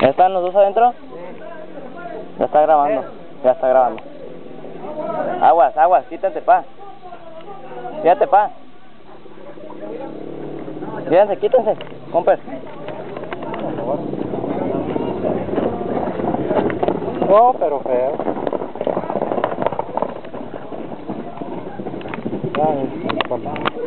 ¿Ya están los dos adentro? Ya está grabando. Ya está grabando. Aguas, aguas, quítate, pa. Quítate, pa. Quítense, quítense. Comper. No, pero feo. Ay,